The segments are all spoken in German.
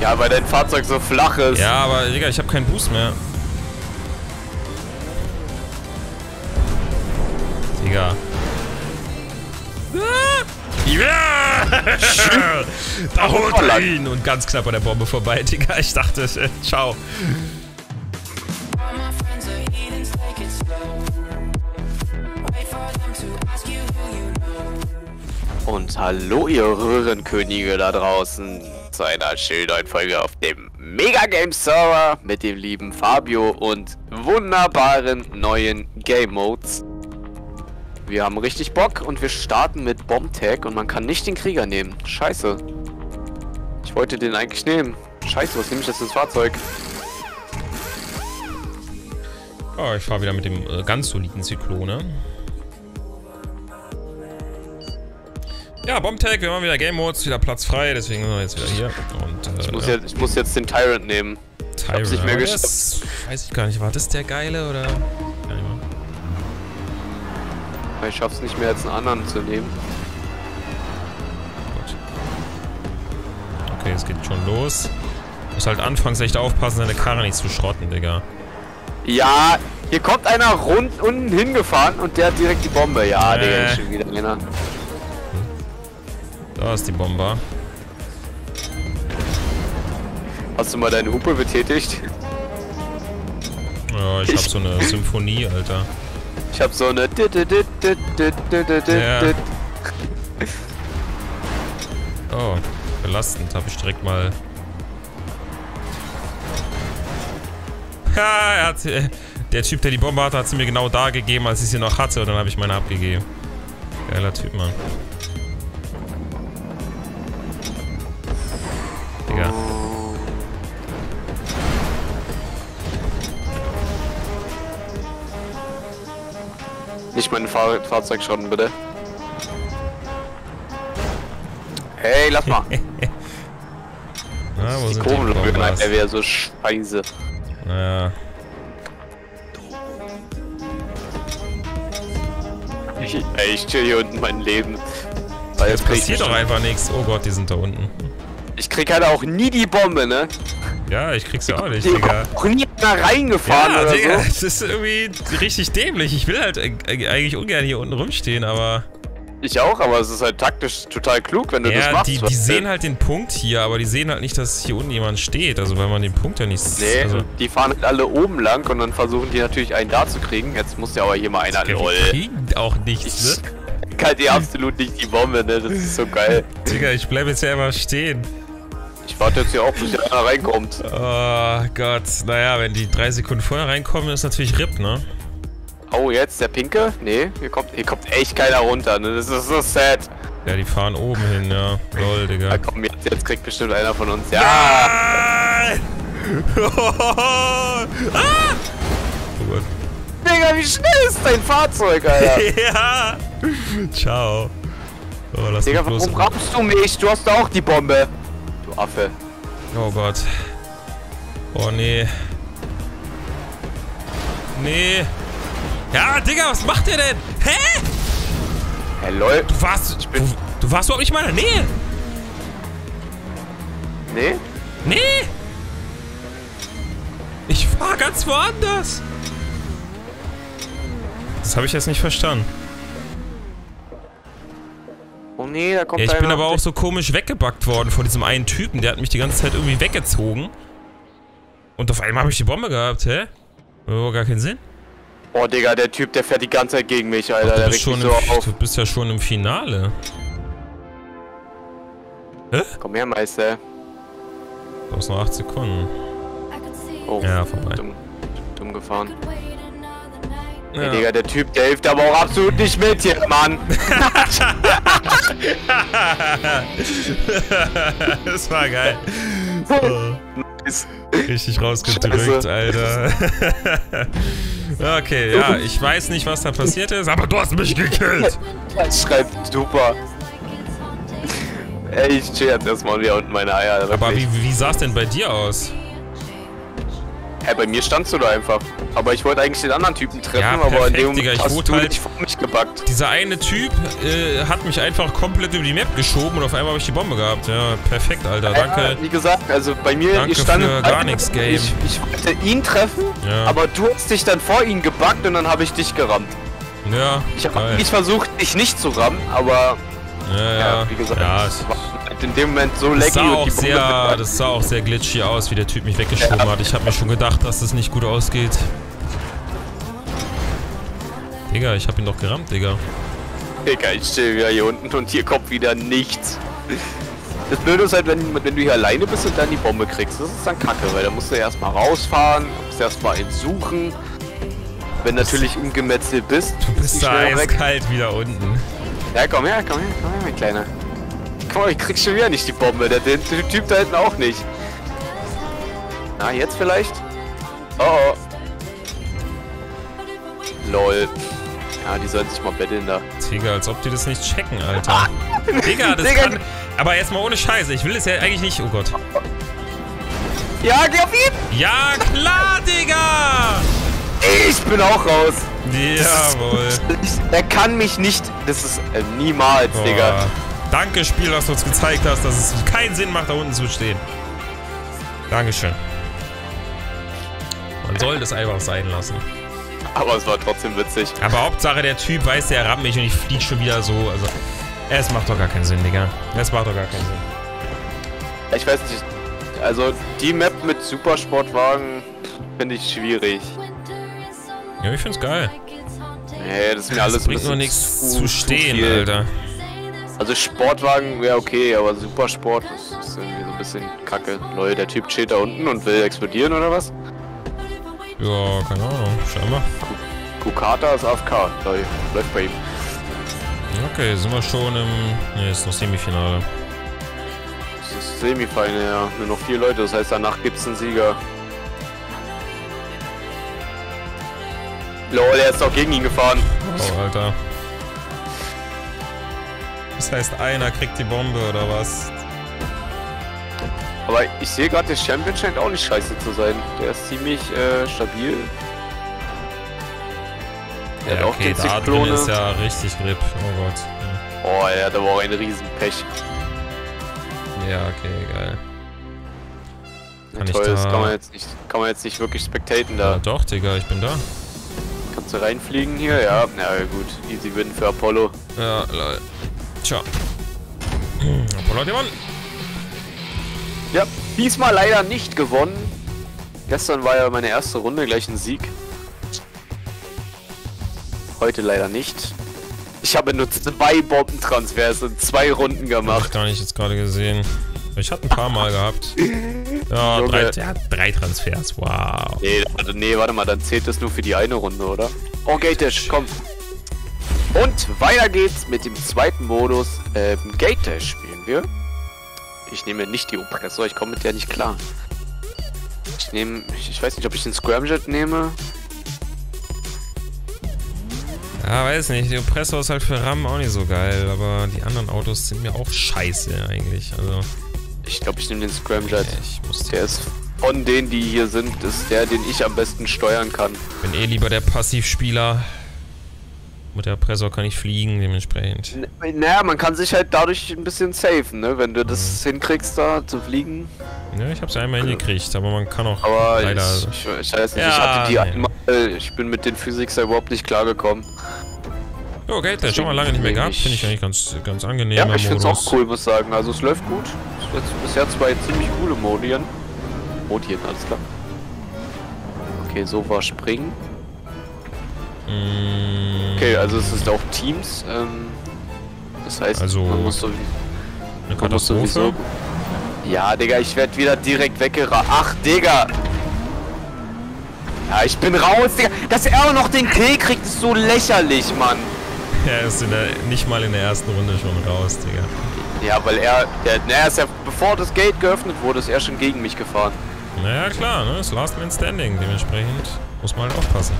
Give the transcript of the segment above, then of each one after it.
Ja, weil dein Fahrzeug so flach ist. Ja, aber Digga, ich habe keinen Boost mehr. Digga. Ja! da holt er ihn und ganz knapp an der Bombe vorbei, Digga. Ich dachte, ciao. Und hallo ihr Röhrenkönige da draußen zu einer schönen Folge auf dem Mega Game Server mit dem lieben Fabio und wunderbaren neuen Game Modes. Wir haben richtig Bock und wir starten mit Bomb Tag und man kann nicht den Krieger nehmen. Scheiße. Ich wollte den eigentlich nehmen. Scheiße, was nehme ich jetzt ins Fahrzeug? Oh, ich fahre wieder mit dem äh, ganz soliden Zyklone. Ja, Bombtag, wir haben wieder Game Modes, wieder Platz frei, deswegen sind wir jetzt wieder hier. Und, äh, ich, muss jetzt, ich muss jetzt den Tyrant nehmen. Tyrant, ich nicht mehr das, weiß ich gar nicht, war das der geile oder? Ich schaff's nicht mehr, jetzt einen anderen zu nehmen. Gut. Okay, es geht schon los. Muss halt anfangs echt aufpassen, seine Karre nicht zu schrotten, Digga. Ja, hier kommt einer rund unten hingefahren und der hat direkt die Bombe. Ja, äh. Digga, ich schon wieder einer. Da ist die Bombe. Hast du mal deine Hupe betätigt? Ja, ich, ich hab so eine Symphonie, Alter. Ich hab so eine. Ja. Oh, belastend. Hab ich direkt mal. Ha, er hat, äh, der Typ, der die Bombe hatte, hat sie mir genau da gegeben, als ich sie noch hatte. Und dann habe ich meine abgegeben. Geiler Typ, Mann. Nicht mein Fahr Fahrzeug schrotten, bitte. Hey, lass mal. Na, wo die sind Kurvenlücke, der wäre so scheiße. Naja. Ich, ey, ich chill hier unten mein Leben. Weil jetzt passiert doch einfach nichts. Oh Gott, die sind da unten. Ich krieg halt auch nie die Bombe, ne? Ja, ich krieg's ja auch nicht, Digga. auch nie da reingefahren ja, oder Digga, so. das ist irgendwie richtig dämlich. Ich will halt eigentlich ungern hier unten rumstehen, aber... Ich auch, aber es ist halt taktisch total klug, wenn du ja, das machst. Die, die sehen halt den Punkt hier, aber die sehen halt nicht, dass hier unten jemand steht. Also weil man den Punkt ja nicht... Nee, also die fahren halt alle oben lang und dann versuchen die natürlich einen da zu kriegen. Jetzt muss ja aber hier mal einer... Die kriegen auch nichts, ne? Ich kann die absolut nicht die Bombe, ne? Das ist so geil. Digga, ich bleib jetzt ja immer stehen. Ich warte jetzt hier auch, bis einer reinkommt. Oh Gott. Naja, wenn die drei Sekunden vorher reinkommen, ist natürlich RIP, ne? Oh, jetzt der Pinke? Nee, hier kommt, hier kommt echt keiner runter, ne? Das ist so sad. Ja, die fahren oben hin, ja. Lol, Digga. Ja, komm, jetzt, jetzt kriegt bestimmt einer von uns. Ja! ja! ah! Oh Gott. Digga, wie schnell ist dein Fahrzeug, Alter? ja! Ciao. Oh, Digga, warum rammst du mich? Du hast da auch die Bombe. Affe. Oh Gott. Oh nee. Nee. Ja, Digga, was macht der denn? Hä? Hey, lol. Du warst. Ich bin. Du, du warst überhaupt nicht in meiner Nähe. Nee? Nee. Ich war ganz woanders. Das habe ich jetzt nicht verstanden. Oh nee, da kommt ja, ich bin aber auch so komisch weggebackt worden von diesem einen Typen. Der hat mich die ganze Zeit irgendwie weggezogen. Und auf einmal habe ich die Bombe gehabt, hä? Oh, gar keinen Sinn. Oh, Digga, der Typ, der fährt die ganze Zeit gegen mich, Alter. Ach, du, bist schon so im, du bist ja schon im Finale. Hä? Komm her, Meister. Du hast noch 8 Sekunden. Oh, ja, vorbei. Dumm, dumm gefahren. Ja. Hey, Digga, der Typ, der hilft aber auch absolut nicht mit hier, Mann. das war geil. Oh. Richtig rausgedrückt, Scheiße. Alter. okay, ja, ich weiß nicht, was da passiert ist, aber du hast mich gekillt. Schreibt super. Ey, ich chill jetzt erstmal wieder unten meine Eier. Aber wie, wie sah es denn bei dir aus? Hey, bei mir standst du da einfach. Aber ich wollte eigentlich den anderen Typen treffen, Ja, aber in perfekt, dem Moment Digga, ich hast du halt- dich vor mich gebackt. Dieser eine Typ äh, hat mich einfach komplett über die Map geschoben und auf einmal habe ich die Bombe gehabt. Ja, perfekt, Alter. Danke. Ja, wie gesagt, also bei mir, Danke stand für gar nix, Game. Ich, ich wollte ihn treffen, Ja. aber du hast dich dann vor ihn gebackt und dann habe ich dich gerammt. Ja, Ich habe eigentlich versucht, dich nicht zu rammen, aber Ja, ja, ja. wie gesagt, ja, es war halt in dem Moment so Das lecky sah, und auch sehr, das sah auch sehr glitchy aus, wie der Typ mich weggeschoben hat. Ich habe mir schon gedacht, dass das nicht gut ausgeht. Digga, ich hab ihn doch gerammt, Digga. Digga, ich stehe wieder hier unten und hier kommt wieder nichts. Das Blöde ist halt, wenn, wenn du hier alleine bist und dann die Bombe kriegst. Das ist dann kacke, weil da musst du erstmal rausfahren, musst erstmal einen suchen. Wenn natürlich umgemetzelt bist, Du ist bist da schnell weg. eiskalt wieder unten. Ja, komm her, komm her, komm her, mein Kleiner. Guck mal, ich krieg schon wieder nicht die Bombe. Der, der, Typ da hinten auch nicht. Na, jetzt vielleicht? Oh, oh. Lol. Ja, die sollen sich mal betteln da. Digga, als ob die das nicht checken, Alter. Digga, das Digga. kann... Aber erstmal ohne Scheiße. Ich will es ja eigentlich nicht... Oh Gott. Ja, geh auf ihn! Ja, klar, Digga! Ich bin auch raus. Jawohl. Er kann mich nicht. Das ist äh, niemals, Digga. Danke, Spiel, dass du uns gezeigt hast, dass es keinen Sinn macht, da unten zu stehen. Dankeschön. Man soll das einfach sein lassen. Aber es war trotzdem witzig. Aber Hauptsache, der Typ weiß, der rammt mich und ich flieg schon wieder so. Also, es macht doch gar keinen Sinn, Digga. Es macht doch gar keinen Sinn. Ich weiß nicht. Also, die Map mit Supersportwagen finde ich schwierig. Ja, ich find's geil. Nee, das ist mir alles Es ein bringt nur nichts zu- zu zu stehen, viel. Alter. Also Sportwagen wäre okay, aber Supersport ist, ist irgendwie so ein bisschen kacke. Leute, der Typ steht da unten und will explodieren oder was? Ja, keine Ahnung. Scheinbar. Kukata ist AFK, läuft bei ihm. Okay, sind wir schon im... Ne, ist noch Semifinale. Das ist Semifinal, ja. Nur noch vier Leute, das heißt danach gibt's einen Sieger. Lol, er ist doch gegen ihn gefahren. Oh, Alter. Das heißt, einer kriegt die Bombe oder was? Aber ich sehe gerade, der Champion scheint auch nicht scheiße zu sein. Der ist ziemlich äh, stabil. Der Ja, hat auch okay, den da drin Zyklone. ist ja richtig Grip. Oh Gott. Oh, er hat aber auch einen riesen Pech. Ja, okay, geil. Ja, Kann ich toll, das da- kann man jetzt nicht, kann man jetzt nicht wirklich spectaten Ja, da. doch, Digga, ich bin da. Kannst du reinfliegen hier? Ja, na gut. Easy win für Apollo. Ja, lol. Tja. Apollo hat gewonnen. Ja, diesmal leider nicht gewonnen. Gestern war ja meine erste Runde gleich ein Sieg. Heute leider nicht. Ich habe nur zwei Bombentransfers in zwei Runden Hab ich gemacht. gar nicht jetzt gerade gesehen. Ich hatte ein paar Mal gehabt. Ja, Junge. drei, ja, drei Transfers. Wow. Nee, warte, nee, warte mal, dann zählt das nur für die eine Runde, oder? Oh, Gate Dash, komm. Und weiter geht's mit dem zweiten Modus. Ähm, Gate Dash spielen wir. Ich nehme nicht die Oppressor, ich komme mit der nicht klar. Ich nehme, ich, ich weiß nicht, ob ich den Scramjet nehme. Ja, weiß nicht. Der Oppressor ist halt für RAM auch nicht so geil, aber die anderen Autos sind mir auch scheiße eigentlich. Also, Ich glaube, ich nehme den Scramjet. ich muss Der ist von denen, die hier sind, ist der, den ich am besten steuern kann. bin eh lieber der Passivspieler. Mit der Oppressor kann ich fliegen, dementsprechend. N naja, man kann sich halt dadurch ein bisschen safen, ne? Wenn du das hinkriegst, da zu fliegen. Ja, ich hab's einmal hingekriegt, aber man kann auch Aber leider. ich, ich, ich weiß nicht, Ja, ich hatte die nee. einmal, ich bin mit den Physics überhaupt nicht klargekommen. Okay, der schon mal lange nicht mehr gehabt. Finde ich eigentlich ganz, ganz angenehm. Ja, ich find's auch cool, muss sagen. Also es läuft gut. Jetzt bisher zwei ziemlich coole Modien. Modien, alles klar. Okay, so war Springen. Mm, Okay, also es ist auch Teams. Ähm, das heißt, Also, man muss, so, eine muss sowieso... Katastrophe. Ja, Digga, ich werde wieder direkt weggerannt. Ach, Digga! Ja, ich bin raus, Digga. Dass er auch noch den Kill kriegt, ist so lächerlich, Mann. Er ist in der, nicht mal in der ersten Runde schon raus, Digga. Ja, weil er, der, na, er ist ja, bevor das Gate geöffnet wurde, ist er schon gegen mich gefahren. Naja, klar, ne? Das Last Man Standing. Dementsprechend muss man halt aufpassen.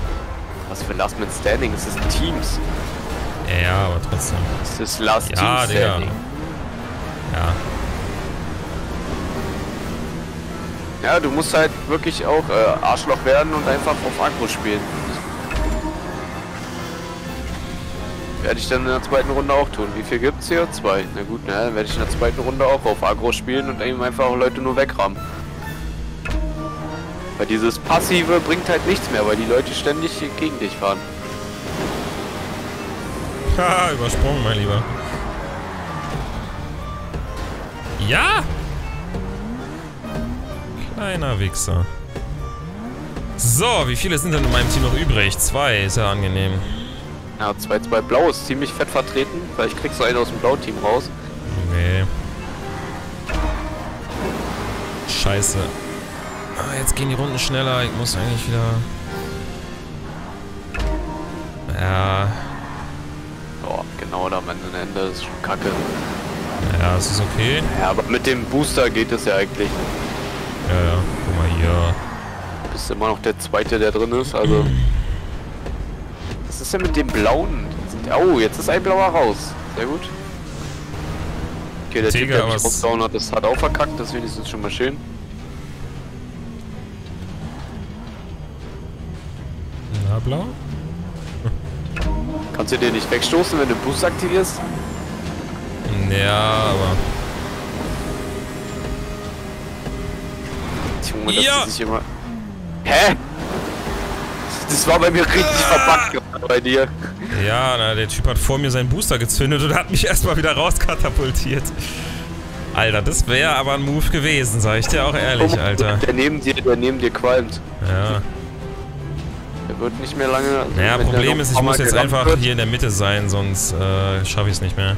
Was für Last Man Standing? Es ist Teams. Ja, ja, aber trotzdem. Es ist Last Ja, Team. Standing. Ja. Ja, du musst halt wirklich auch äh, Arschloch werden und einfach auf Agro spielen. Werde ich dann in der zweiten Runde auch tun. Wie viel gibt's hier? Zwei. Na gut, ne, dann werde ich in der zweiten Runde auch auf Agro spielen und eben einfach Leute nur wegrammen. Weil dieses Passive bringt halt nichts mehr, weil die Leute ständig gegen dich fahren. Haha, übersprungen, mein Lieber. Ja! Kleiner Wichser. So, wie viele sind denn in meinem Team noch übrig? Zwei, ist ja angenehm. Ja, 2-2 Blau ist ziemlich fett vertreten. Vielleicht kriegst du einen aus dem Blau-Team raus. Nee. Scheiße. Jetzt gehen die Runden schneller. Ich muss eigentlich wieder... Ja. Oh, genau da am Ende ist schon kacke. Ja, es ist okay. Ja, aber mit dem Booster geht es ja eigentlich. Ja, ja. Guck mal hier. Du bist immer noch der Zweite, der drin ist, also... Was ist denn mit dem Blauen? Oh, jetzt ist ein Blauer raus. Sehr gut. Okay, der Typ, Digga, der mich hat, das hat auch verkackt. Das ist wenigstens schon mal schön. Na, blau? Kannst du dir nicht wegstoßen, wenn du Boost aktivierst? Ja, aber... Junge, das Ja. ist sich immer... Hä? Das war bei mir richtig verbuggt gerade bei dir. Ja, na, der Typ hat vor mir seinen Booster gezündet und hat mich erstmal wieder rauskatapultiert. Alter, das wäre aber ein Move gewesen, sag ich dir auch ehrlich, Alter. Der neben dir, der neben dir qualmt. Ja. Wird nicht mehr lange... also Naja, Problem ist, ich muss jetzt einfach wird- hier in der Mitte sein, sonst äh, schaffe ich es nicht mehr.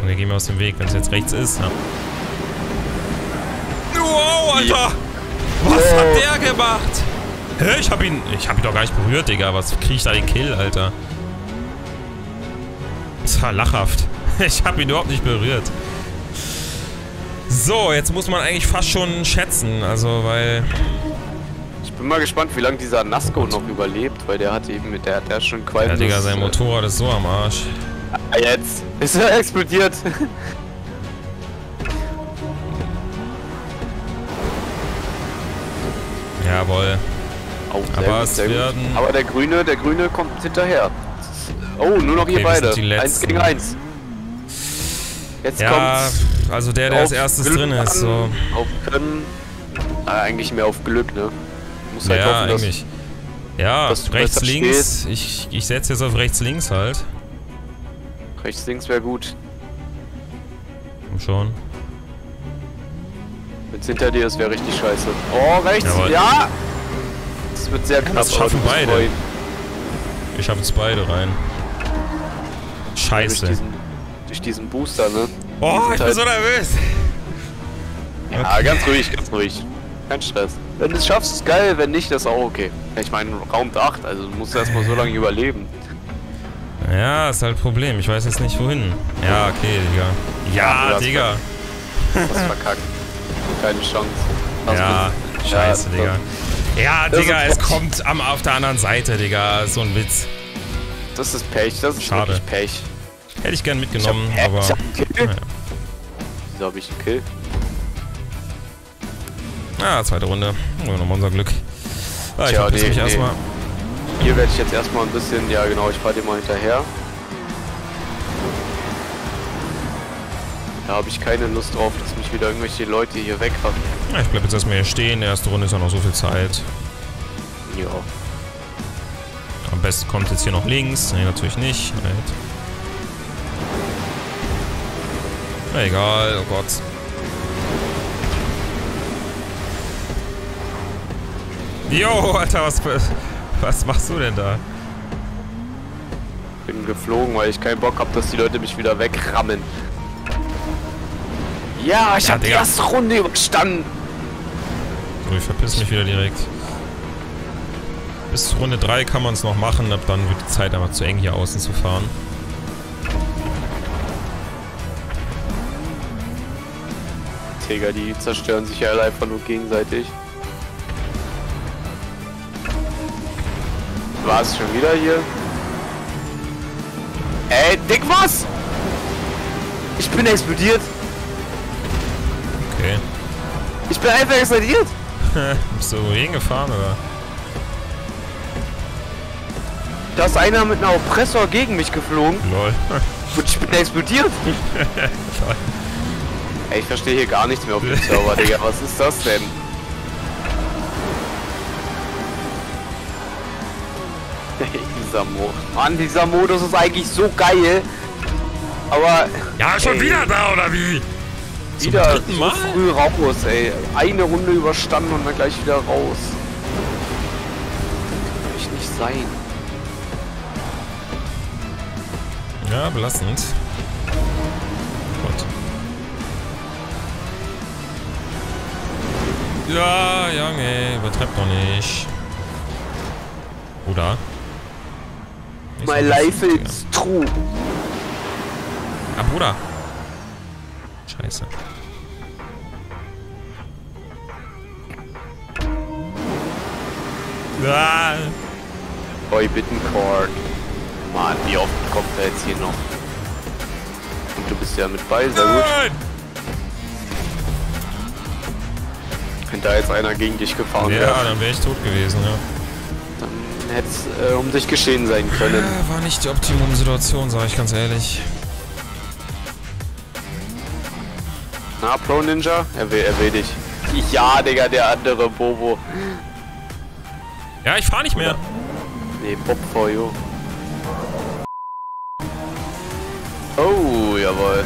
Junge, geh mir aus dem Weg, wenn es jetzt rechts ist. Ja. Wow, Alter! Was hat der gemacht? Hä? Ich hab ihn. Ich hab ihn doch gar nicht berührt, Digga. Was krieg ich da den Kill, Alter? Das war lachhaft. Ich hab ihn überhaupt nicht berührt. So, jetzt muss man eigentlich fast schon schätzen, also weil. Ich bin mal gespannt, wie lange dieser Nasco noch überlebt, weil der hat eben mit der, der hat schon qualmt. Ja, Digga, sein Motorrad ist so am Arsch. Ah, jetzt ist er explodiert. Jawohl. Oh, Aber gut, werden- Aber der Grüne, der Grüne kommt hinterher. Oh, nur noch Okay, ihr beide. Eins gegen eins. Jetzt Ja, kommt's. also der, der als erstes Glück drin ist, an, so. Auf Können. Ah, eigentlich mehr auf Glück, ne? Muss halt Ja, hoffen, dass- eigentlich. Ja, dass rechts, links. Ich, ich setze jetzt auf rechts, links halt. Rechts, links wäre gut. Komm schon. Wenn's hinter dir ist, wäre richtig scheiße. Oh, rechts. Jawohl. Ja! Das wird sehr knapp. das schaffen beide. ihm. Wir schaffen es beide rein. Durch Scheiße. diesen, durch diesen Booster, ne? Oh, ich bin halt- so nervös. Ja, ganz ruhig, ganz ruhig. Kein Stress. Wenn du es schaffst, ist geil, wenn nicht, ist auch okay. Ich meine, Raum 8, also du musst erstmal so lange überleben. Ja, ist halt ein Problem. Ich weiß jetzt nicht wohin. Ja, okay, Digga. Ja, du hast Digga. Das verkackt. Keine Chance. Hast Ja, du- scheiße, Ja, Digga. Ja, Das Digga, es kommt am, auf der anderen Seite, Digga. So ein Witz. Das ist Pech, das ist Schade. wirklich Pech. Hätte ich gern Ich hab, mitgenommen, aber. ich hab einen Kill. Wieso hab ich einen Kill? Ah, zweite Runde. Oh, nochmal unser Glück. Ah, ich Tja, nee, mich nee. erstmal. Hier werde ich jetzt erstmal ein bisschen, ja genau, ich fahr dir mal hinterher. Da habe ich keine Lust drauf, dass mich wieder irgendwelche Leute hier weghaben. Ja, ich bleib jetzt erstmal hier stehen. Erste Runde ist ja noch so viel Zeit. Ja. Am besten kommt jetzt hier noch links. Nee, natürlich nicht. Right. Na egal, oh Gott. Jo, Alter, was, was machst du denn da? Bin geflogen, weil ich keinen Bock habe, dass die Leute mich wieder wegrammen. Ja, ich Ja, habe die erste Runde überstanden. So, ich verpiss mich wieder direkt. Bis Runde 3 kann man es noch machen, ab dann wird die Zeit einfach zu eng hier außen zu fahren. Digga, die zerstören sich ja einfach nur gegenseitig. War es schon wieder hier? Ey, Dick, was? Ich bin explodiert. Okay. Ich bin einfach explodiert. Bist du hingefahren oder? Da ist einer mit einem Oppressor gegen mich geflogen Lol. und ich bin explodiert. Ey, ich verstehe hier gar nichts mehr auf dem Server, Digga. Was ist das denn? Dieser Modus. Mann, dieser Modus ist eigentlich so geil. Aber Ja, schon Ey. wieder da oder wie? Zum wieder so früh raus, ey. Eine Runde überstanden und dann gleich wieder raus. Kann ich nicht sein. Ja, belastend. Gott. Ja, Junge, übertreib doch nicht. Oder? My life is true. ja. Ah, Bruder. Scheiße. Ah, Boy Bittencourt. Mann, wie oft kommt er jetzt hier noch? Und du bist ja mit bei, sehr gut. nein! Wenn da jetzt einer gegen dich gefahren wäre, Ja, dann wäre ich tot gewesen, ja. dann hätte es äh, um dich geschehen sein können. War nicht die Optimum-Situation, sage ich ganz ehrlich. Na, Pro Ninja? Er will, er will dich. Ja, Digga, der andere Bobo. Ja, ich fahre nicht mehr. Nee, Bob for you. Oh, jawohl.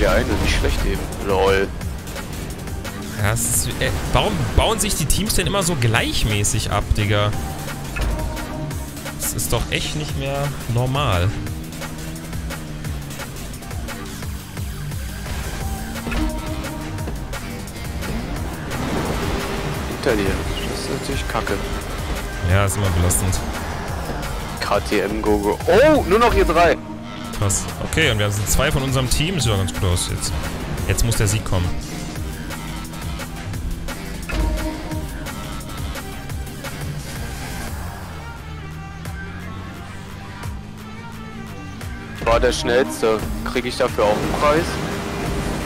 Oh, der eine, nicht schlecht eben. Lol. Ja, es ist, äh, warum bauen sich die Teams denn immer so gleichmäßig ab, Digga? Das ist doch echt nicht mehr normal. Hinter dir. Das ist natürlich kacke. Ja, ist immer belastend. KTM Gogo. Oh, nur noch ihr drei. Krass. Okay, und wir sind zwei von unserem Team. Sieht doch ganz gut aus jetzt. Jetzt muss der Sieg kommen. Ich war der Schnellste. Kriege ich dafür auch einen Preis?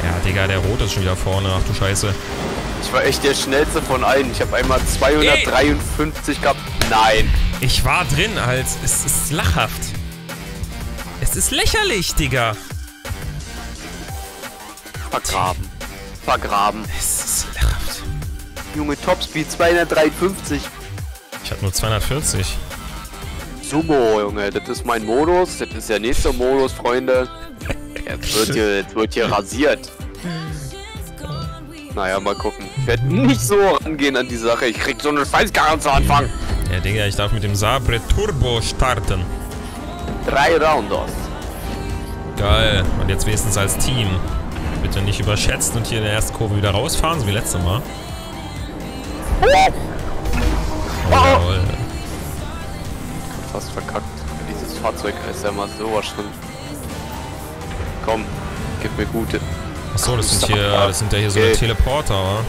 Ja, Digga, der Rot ist schon wieder vorne. Ach du Scheiße. Ich war echt der Schnellste von allen. Ich habe einmal 253 gehabt. Nein. Ich war drin, als es ist lachhaft. Ist lächerlich, Digga. Vergraben. Vergraben. Es ist lachhaft. Junge, Topspeed 253. Ich hatte nur 240. Sumo, Junge. Das ist mein Modus. Das ist der nächste Modus, Freunde. Jetzt wird hier, jetzt wird hier rasiert. Naja, mal gucken. Ich werde nicht so rangehen an die Sache. Ich krieg so eine Scheißkarre zu Anfang. Ja, Digga, ich darf mit dem Sabre Turbo starten. Drei Roundos. Geil. Und jetzt wenigstens als Team. Bitte nicht überschätzen und hier in der ersten Kurve wieder rausfahren, so wie letztes Mal. Oh, jawohl. Fast verkackt. Dieses Fahrzeug ist ja mal sowas schon. Komm, gib mir gute. Achso, das sind hier, das sind ja hier so Okay. Teleporter, wa?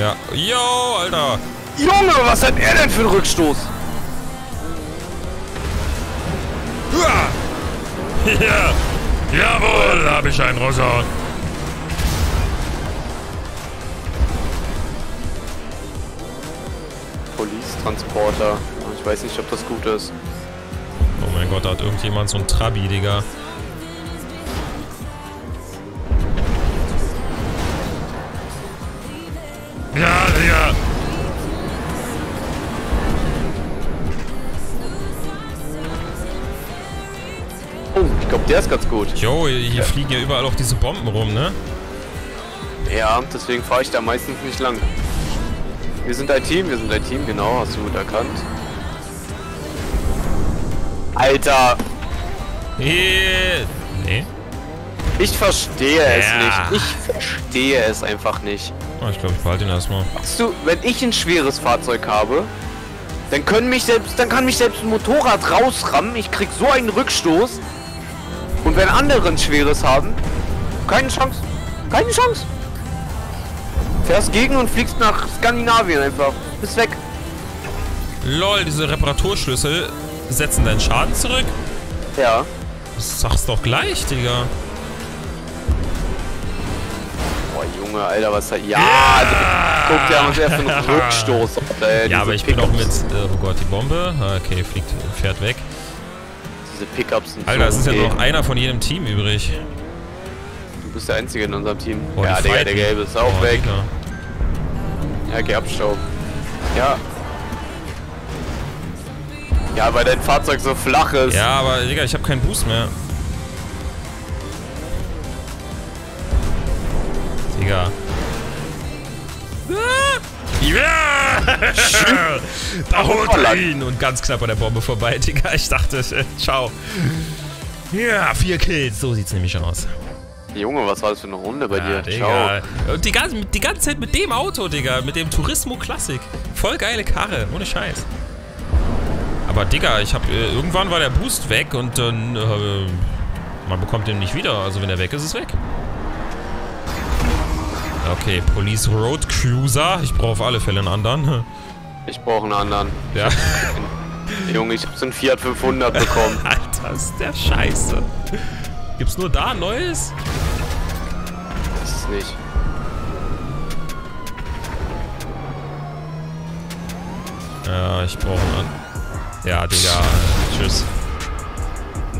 Ja. Yo, Alter. Junge, was hat er denn für einen Rückstoß? Uah. Ja. Jawohl, da hab ich einen rausgehauen. Police-Transporter. Ich weiß nicht, ob das gut ist. Oh mein Gott, da hat irgendjemand so ein Trabi, Digga. Der ist ganz gut. Jo, hier fliegen ja überall auch diese Bomben rum, ne? Ja, deswegen fahre ich da meistens nicht lang. Wir sind ein Team, wir sind ein Team, genau, hast du gut erkannt. Alter, Äh, Nee. ich verstehe es Ja. nicht. Ich verstehe es einfach nicht. Oh, ich glaube, ich behalte ihn erstmal. Weißt du, wenn ich ein schweres Fahrzeug habe, dann können mich selbst, dann kann mich selbst ein Motorrad rausrammen. Ich krieg so einen Rückstoß. Und wenn andere ein schweres haben, keine Chance. Keine Chance. Fährst gegen und fliegst nach Skandinavien einfach. Bist weg. Lol, diese Reparaturschlüssel setzen deinen Schaden zurück? Ja. Das sag's doch gleich, Digga. Boah, Junge, Alter, was da... Ja! ja! Guck, der hat uns erst einen Rückstoß. Äh, ja, aber ich bin auch mit... Äh, oh Gott, die Bombe. Ah, okay, fliegt, fährt weg. Diese Pickups sind Alter, so es ist ja noch einer von jedem Team übrig. Du bist der Einzige in unserem Team. Oh, ja, Digga, der Gelbe ist auch oh, weg. Digga. Ja, geh abstauben. Ja. Ja, weil dein Fahrzeug so flach ist. Ja, aber Digga, ich habe keinen Boost mehr. Digga. Ja! da holt er ihn! Und ganz knapp an der Bombe vorbei, Digga. Ich dachte, äh, ciao. Ja, vier Kills. So sieht's nämlich aus. Junge, was war das für eine Runde bei ja, dir? Digga. Ciao. Und die ganze, die ganze Zeit mit dem Auto, Digga. Mit dem Turismo Classic. Voll geile Karre. Ohne Scheiß. Aber, Digga, ich hab... Äh, irgendwann war der Boost weg und dann... Äh, man bekommt den nicht wieder. Also, wenn er weg ist, ist es weg. Okay, Police Road Cruiser. Ich brauche auf alle Fälle einen anderen. Ich brauche einen anderen. Ja. Junge, ich habe so einen Fiat 500 bekommen. Alter, ist der Scheiße. Gibt's nur da ein neues? Das ist nicht. Ja, ich brauche einen. Ja, Digga. Tschüss.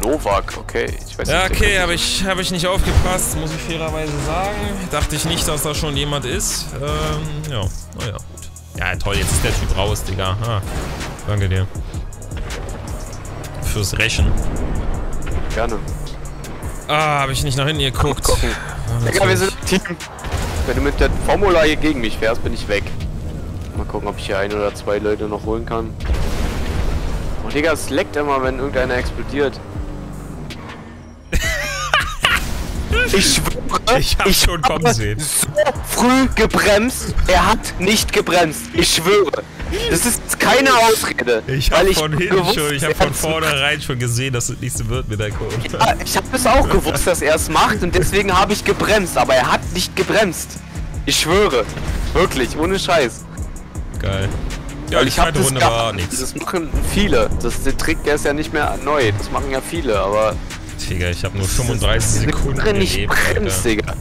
Novak, okay. Ich weiß ja, okay, habe ich, hab ich nicht aufgepasst, muss ich fairerweise sagen. Dachte ich nicht, dass da schon jemand ist. Ähm, ja, naja, gut. Ja, toll, jetzt ist der Typ raus, Digga. Ah, danke dir. Fürs Rächen. Gerne. Ah, habe ich nicht nach hinten geguckt. Digga, wir sind Team. Wenn du mit der Formula hier gegen mich fährst, bin ich weg. Mal gucken, ob ich hier ein oder zwei Leute noch holen kann. Oh, Digga, es leckt immer, wenn irgendeiner explodiert. Ich schwöre, ich hab ich schon kommen sehen. so früh gebremst. Er hat nicht gebremst. Ich schwöre. Das ist keine Ausrede. Ich hab von hinten gewusst, schon, ich hab von vornherein schon gesehen, dass es nicht so wird mit der Kurve. Ja, ich hab es auch gewusst, dass er es macht und deswegen habe ich gebremst, aber er hat nicht gebremst. Ich schwöre. Wirklich, ohne Scheiß. Geil. Ja, Weil ich habe das Runde war nichts. Das machen viele. Das, der Trick, der ist ja nicht mehr neu. Das machen ja viele, aber Digga, ich habe nur 35 Sekunden gelebt, nicht bremst, Digga.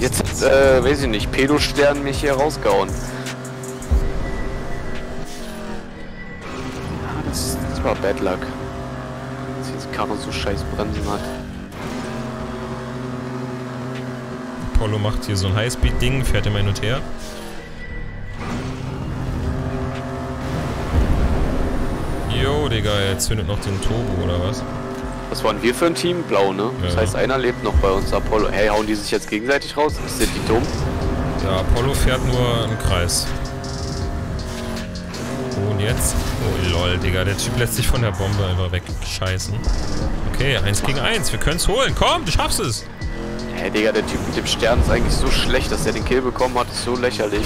Jetzt äh, weiß ich nicht, Pedostern mich hier rausgehauen. Das, das war Bad Luck. Dass diese Karre so scheiß Bremsen hat. Polo macht hier so ein Highspeed-Ding, fährt immer hin und her. Jo, Digga, jetzt zündet noch den Turbo, oder was? Was waren wir für ein Team? Blau, ne? Ja. Das heißt, einer lebt noch bei uns. Apollo. Hey, hauen die sich jetzt gegenseitig raus? Sind die dumm? Ja, Apollo fährt nur im Kreis. Und jetzt? Oh lol, Digga. Der Typ lässt sich von der Bombe einfach wegscheißen. Okay, eins gegen eins. Wir können es holen. Komm, du schaffst es. Hey, Digga, der Typ mit dem Stern ist eigentlich so schlecht, dass er den Kill bekommen hat. Ist so lächerlich.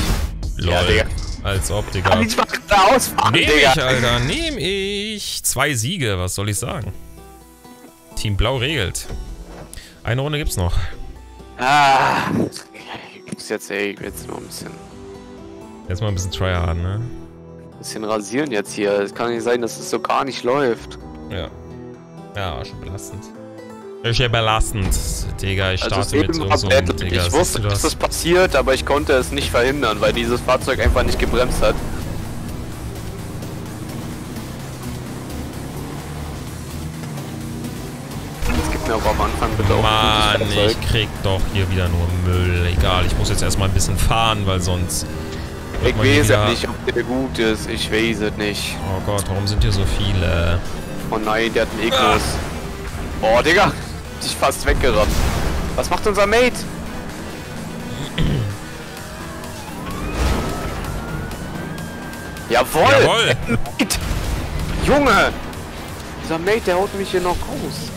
Lol. Ja, Digga. Als ob, Digga. Ich mal da ausfahren, Nehm Digga. ich, Alter. Nehm ich. Zwei Siege, was soll ich sagen? Team Blau regelt. Eine Runde gibt's noch. Ah, muss jetzt, ey, jetzt mal ein bisschen. Jetzt mal ein bisschen tryharden, ne? Ein bisschen rasieren jetzt hier. Es kann nicht sein, dass es so gar nicht läuft. Ja. Ja, schon belastend. Ist ja belastend, Digga. Ich also starte also mit so, Digga. Ich wusste, das? dass das passiert, aber ich konnte es nicht verhindern, weil dieses Fahrzeug einfach nicht gebremst hat. Bitte auch Mann, ich krieg doch hier wieder nur Müll. Egal, ich muss jetzt erstmal ein bisschen fahren, weil sonst... Ich weiß wieder... nicht, ob der gut ist. Ich weiß es nicht. Oh Gott, warum sind hier so viele? Oh nein, der hat einen Egos. Ah. Oh, Digga. Dich fast weggerannt. Was macht unser Mate? Jawohl! Jawohl! Junge! Dieser Mate, der haut mich hier noch raus.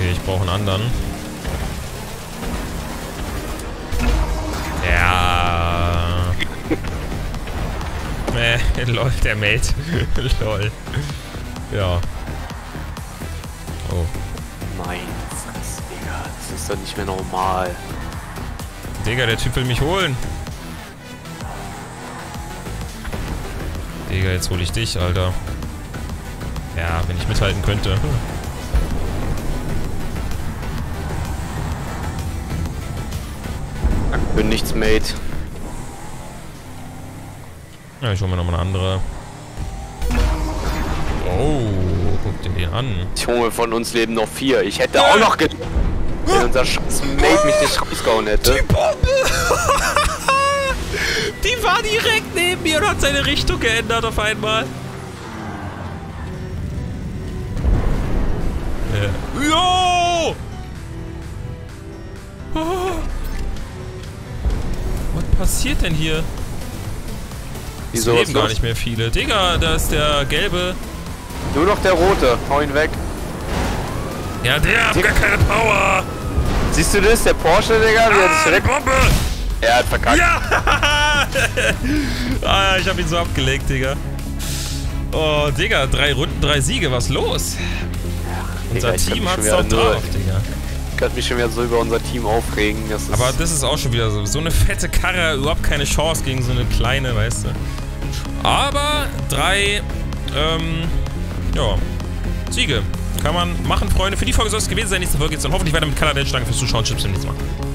Okay, ich brauche einen anderen. Ja. äh, lol, der Mate. lol. Ja. Oh. Mein Fress, Digga. Das ist doch nicht mehr normal. Digga, der Typ will mich holen. Digga, jetzt hole ich dich, Alter. Ja, wenn ich mithalten könnte. Ich bin nichts, Mate. Ja, ich hole mir nochmal eine andere. Oh, guck dir den an. Ich hole von uns leben noch vier. Ich hätte auch noch ge... Wenn unser scheiß Mate mich nicht rausgehauen hätte. Die Bombe! Die war direkt neben mir und hat seine Richtung geändert auf einmal. Ja. Jo! Passiert denn hier? Wieso es leben gar los? nicht mehr viele. Digga, da ist der gelbe. Nur noch der rote. Hau ihn weg. Ja, der hat gar keine Power. Siehst du das? Der Porsche, Digga? Wie er Ah, direkt... Bombe! Er hat verkackt. Ja! ah, ich hab ihn so abgelegt, Digga. Oh, Digga, drei Runden, drei Siege, was los? Unser Digga, ich Team hat's doch drauf, Digga. Ich kann mich schon wieder so über unser Team aufregen. Das Aber das ist auch schon wieder so. So eine fette Karre, überhaupt keine Chance gegen so eine kleine, weißt du. Aber drei, ähm, ja, Siege. Kann man machen, Freunde. Für die Folge soll es gewesen sein. Nächste Folge geht's dann hoffentlich weiter mit Color Danke fürs Zuschauen. Chips zum nächsten Mal.